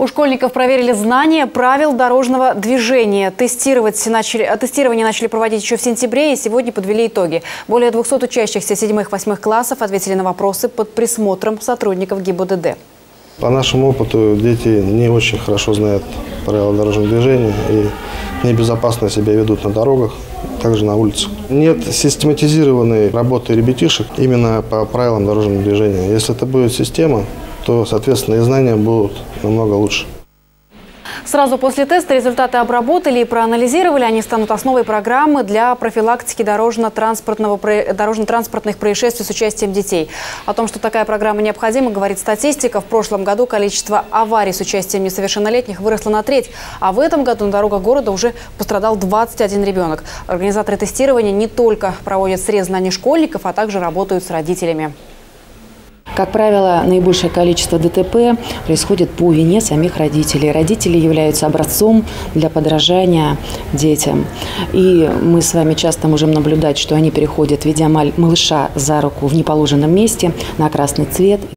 У школьников проверили знания правил дорожного движения. Тестировать начали, тестирование начали проводить еще в сентябре и сегодня подвели итоги. Более 200 учащихся 7-8 классов ответили на вопросы под присмотром сотрудников ГИБДД. По нашему опыту дети не очень хорошо знают правила дорожного движения и небезопасно себя ведут на дорогах, также на улицах. Нет систематизированной работы ребятишек именно по правилам дорожного движения. Если это будет система, то, соответственно, и знания будут намного лучше. Сразу после теста результаты обработали и проанализировали. Они станут основой программы для профилактики дорожно-транспортного, дорожно-транспортных происшествий с участием детей. О том, что такая программа необходима, говорит статистика. В прошлом году количество аварий с участием несовершеннолетних выросло на треть. А в этом году на дорогах города уже пострадал 21 ребенок. Организаторы тестирования не только проводят срез знаний школьников, а также работают с родителями. Как правило, наибольшее количество ДТП происходит по вине самих родителей. Родители являются образцом для подражания детям. И мы с вами часто можем наблюдать, что они переходят, ведя малыша за руку в неположенном месте на красный цвет.